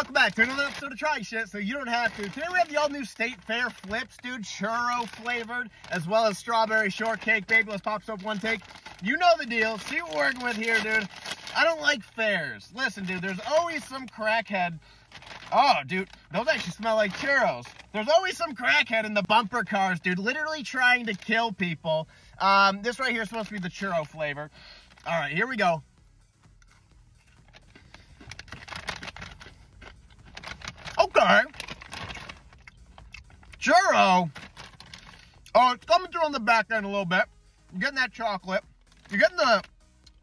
Welcome back to another episode of Try Shit, so you don't have to. Today we have the all-new State Fair Flipz, dude, churro flavored, as well as strawberry shortcake. Baby, let's pop up one take. You know the deal. See what we're working with here, dude. I don't like fairs. Listen, dude, there's always some crackhead. Oh, dude, those actually smell like churros. There's always some crackhead in the bumper cars, dude, literally trying to kill people. Um, this right here is supposed to be the churro flavor. All right, here we go. Okay. Churro. Oh, it's coming through on the back end a little bit. You're getting that chocolate. You're getting the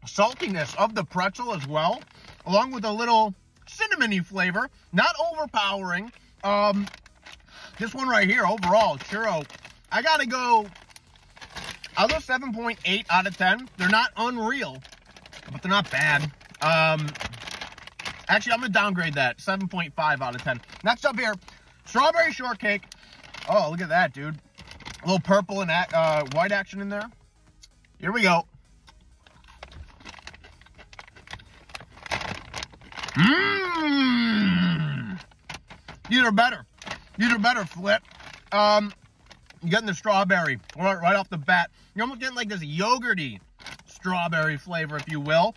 saltiness of the pretzel as well, along with a little cinnamony flavor. Not overpowering. Um, this one right here, overall, churro, I gotta go, I'll go 7.8 out of 10. They're not unreal, but they're not bad. Um, Actually, I'm gonna downgrade that. 7.5 out of 10. Next up here, strawberry shortcake. Oh, look at that, dude. A little purple and uh, white action in there. Here we go. Mmm. These are better. These are better, Flip. Um, you're getting the strawberry right, right off the bat. You're almost getting like this yogurty strawberry flavor, if you will.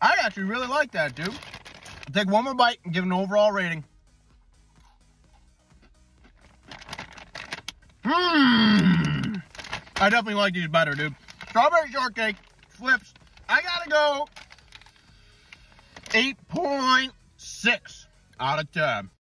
I actually really like that, dude. Take one more bite and give an overall rating. Mmm. I definitely like these better, dude. Strawberry shortcake Flipz. I gotta go 8.6 out of 10.